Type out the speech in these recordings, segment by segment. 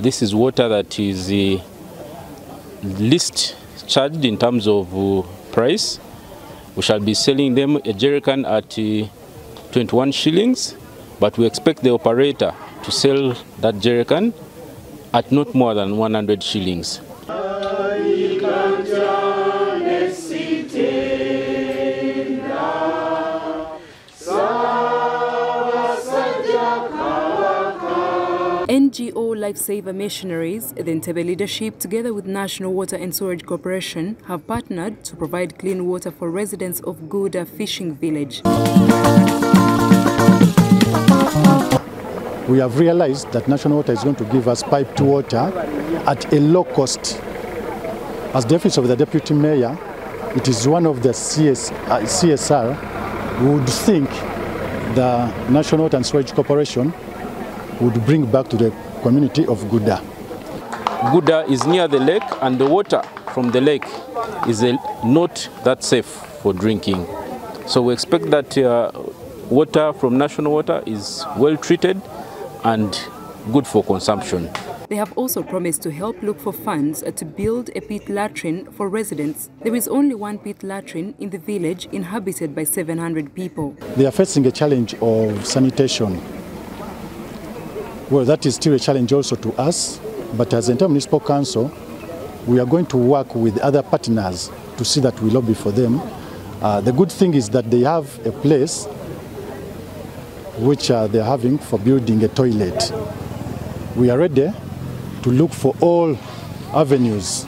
This is water that is uh, least charged in terms of uh, price. We shall be selling them a jerrycan at uh, 21 shillings, but we expect the operator to sell that jerrycan at not more than 100 shillings. NGO Lifesaver Missionaries, the Entebbe leadership, together with National Water and Sewerage Corporation, have partnered to provide clean water for residents of Gudda Fishing Village. We have realized that National Water is going to give us piped water at a low cost. As the office of the Deputy Mayor, it is one of the CS, uh, CSR who would think the National Water and Sewerage Corporation would bring back to the community of Gudda. Gudda is near the lake and the water from the lake is not that safe for drinking. So we expect that uh, water from national water is well treated and good for consumption. They have also promised to help look for funds to build a pit latrine for residents. There is only one pit latrine in the village inhabited by 700 people. They are facing a challenge of sanitation. Well, that is still a challenge also to us, but as Entebbe Municipal Council, we are going to work with other partners to see that we lobby for them. Uh, the good thing is that they have a place which uh, they're having for building a toilet. We are ready to look for all avenues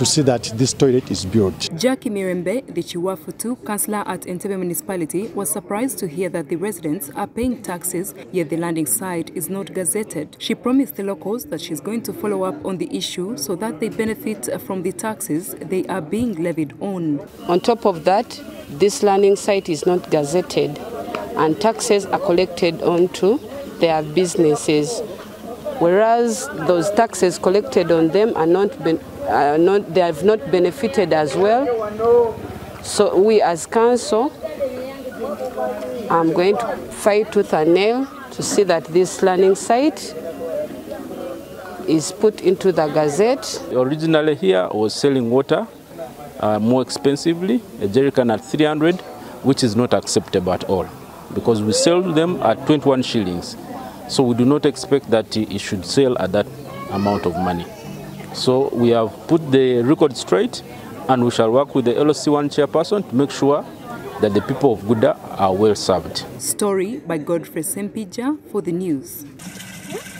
to see that this toilet is built. Jackie Mirembe, the Chiwafutu councillor at Entebbe municipality, was surprised to hear that the residents are paying taxes, yet the landing site is not gazetted. She promised the locals that she's going to follow up on the issue so that they benefit from the taxes they are being levied on. On top of that, this landing site is not gazetted and taxes are collected onto their businesses whereas those taxes collected on them are not, ben, are not they have not benefited as well. So we as council, I'm going to fight tooth and nail to see that this learning site is put into the gazette. Originally here was selling water uh, more expensively, a jerrycan at 300, which is not acceptable at all because we sell them at 21 shillings. So we do not expect that it should sell at that amount of money. So we have put the record straight and we shall work with the LOC1 chairperson to make sure that the people of Gudda are well served. Story by Godfrey Sempija for the news.